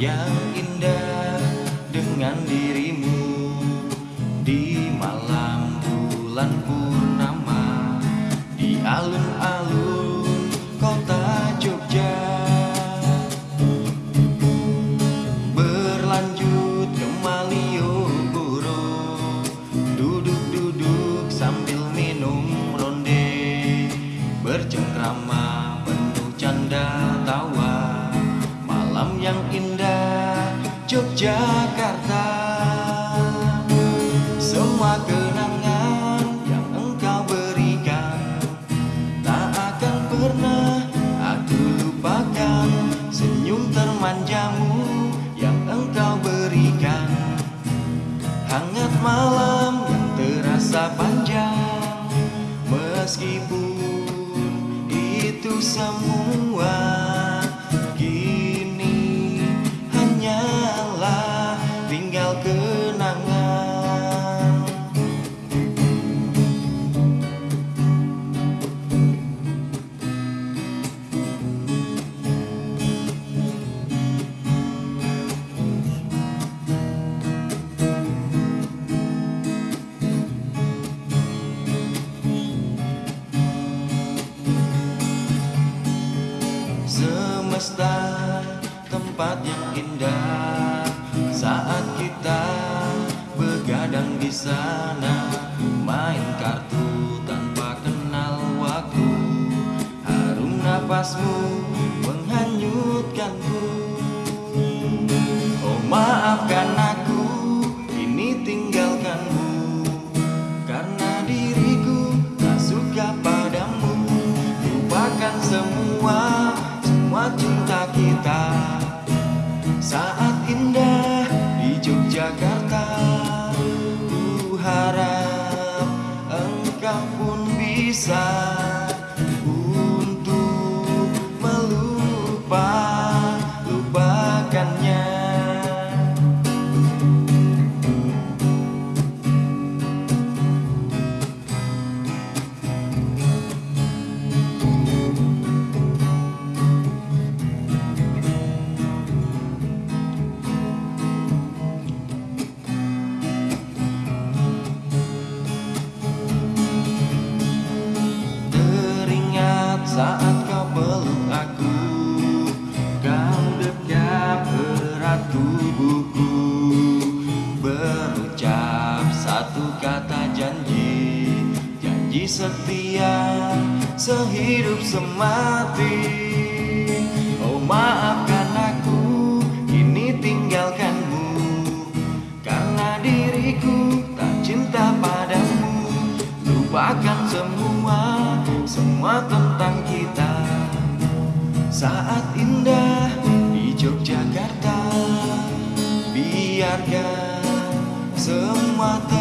yang indah dengan dirimu di malam bulan purnama di alun-alun kota Jogja. Berlanjut ke Malioboro duduk-duduk sambil minum ronde bercengkrama indah Yogyakarta. Semua kenangan yang engkau berikan tak akan pernah aku lupakan. Senyum termanjamu yang engkau berikan. Hangat malam yang terasa panjang. Meskipun itu semua Semesta tempat yang indah. Saat kita begadang di sana main kartu tanpa kenal waktu. Harum napasmu saat indah di Yogyakarta ku harap engkau pun bisa untuk melupa lupakannya saat kau peluk aku Kau dekat erat tubuhku. Berucap satu kata janji Janji setia sehidup semati. Oh maafkan aku ini tinggalkanmu. Karena diriku tak cinta padamu. Lupakan semua, semua Saat indah di Yogyakarta Biarkan semua terjadi